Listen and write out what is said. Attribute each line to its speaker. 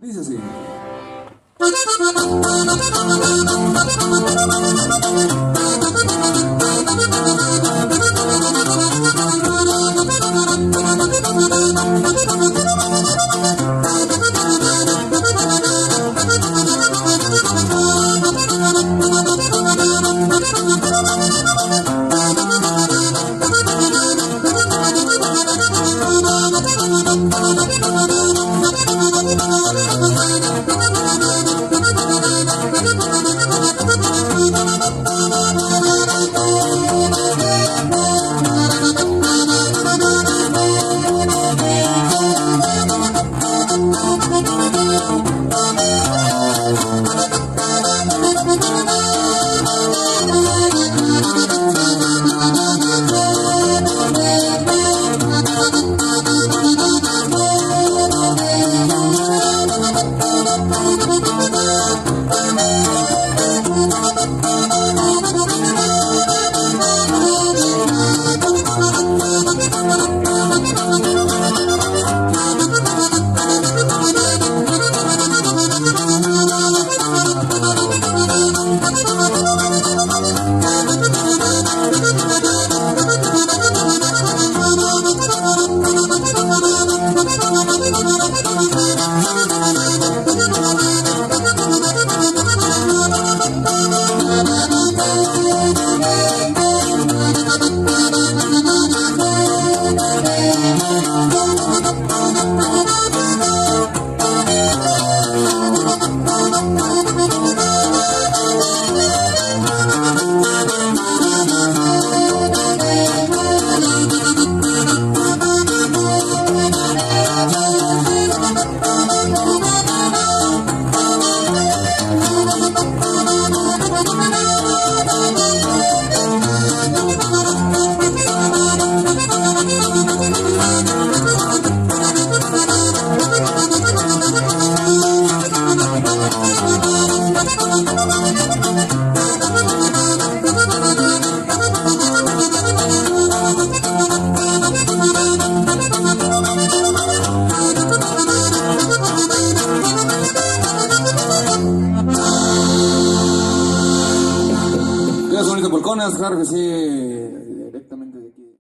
Speaker 1: Dice así. Gracias, bonito Polconas, claro que sí.